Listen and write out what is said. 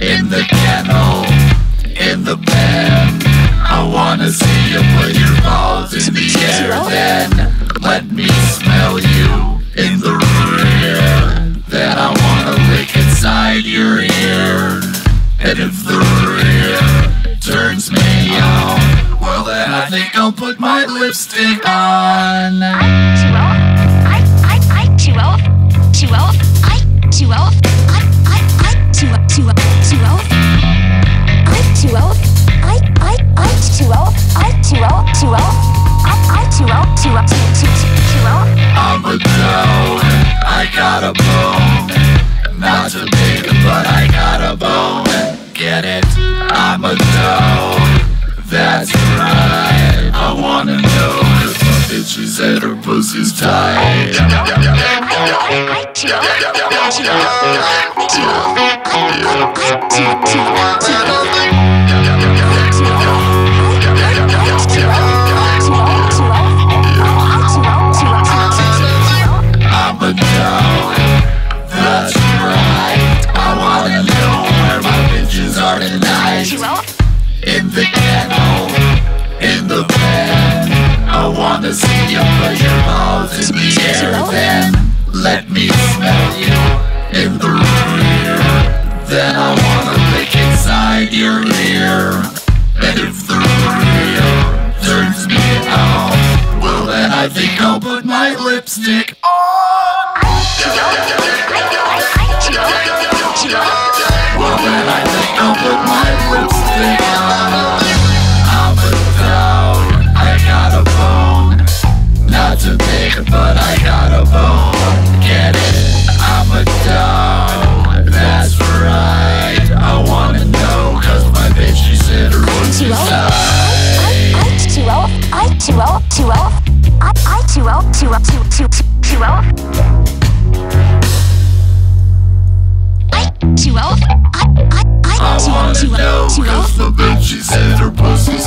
In the kennel, in the pen. I wanna see you put your balls in the air. Then let me smell you in the rear. Then I wanna lick inside your ear. And if the rear turns me on, well then I think I'll put my lipstick on. I two elf, I I I two elf, two elf, I two elf. I'm a toad, I got a bone. Not too big, but I got a bone. Get it? I'm a toad. That's right. I wanna know if my bitch is at her pussy's tight. I I I elf. I two wanna see you put your mouth in the air. Then let me smell you in the rear. Then I wanna lick inside your ear. And if the rear turns me on, well then I think I'll put my lipstick on. I wanna know, cause the bitch, she said her pussy's